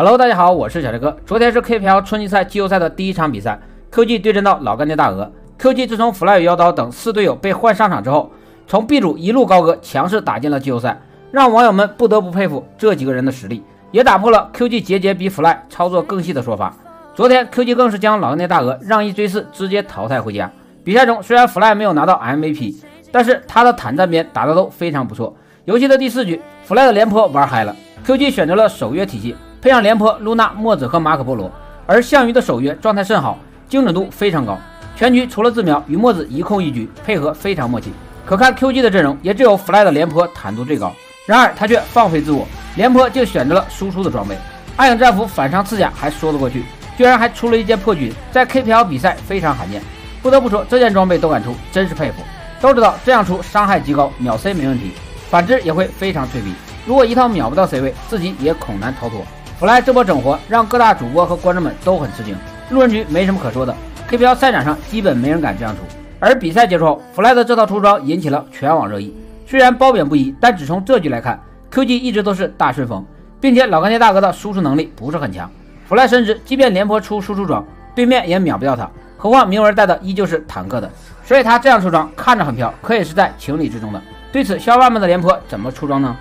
Hello，大家好，我是小雷哥。昨天是 KPL 春季赛季后赛的第一场比赛，QG 对阵到老干爹大鹅。QG 自从 Fly 与妖刀等四队友被换上场之后，从 B 组一路高歌，强势打进了季后赛，让网友们不得不佩服这几个人的实力，也打破了 QG 节节比 Fly 操作更细的说法。昨天 QG 更是将老干爹大鹅让一追四，直接淘汰回家。比赛中虽然 Fly 没有拿到 MVP，但是他的坦战边打得都非常不错。游戏的第四局，Fly 的廉颇玩嗨了，QG 选择了守约体系。配上廉颇、露娜、墨子和马可波罗，而项羽的守约状态甚好，精准度非常高。全局除了自瞄与墨子一控一局，配合非常默契。可看 QG 的阵容，也只有 Fly 的廉颇坦度最高。然而他却放飞自我，廉颇竟选择了输出的装备。暗影战斧反伤刺甲还说得过去，居然还出了一件破军，在 KPL 比赛非常罕见。不得不说，这件装备都敢出，真是佩服。都知道这样出伤害极高，秒 C 没问题，反之也会非常脆皮。如果一套秒不到 C 位，自己也恐难逃脱。弗莱这波整活让各大主播和观众们都很吃惊，路人局没什么可说的，KPL 赛场上基本没人敢这样出。而比赛结束后，弗莱的这套出装引起了全网热议。虽然褒贬不一，但只从这局来看，QG 一直都是大顺风，并且老干爹大哥的输出能力不是很强。弗莱深知，即便廉颇出输出装，对面也秒不掉他，何况铭文带的依旧是坦克的，所以他这样出装看着很飘，可也是在情理之中的。对此，小伙伴们的廉颇怎么出装呢？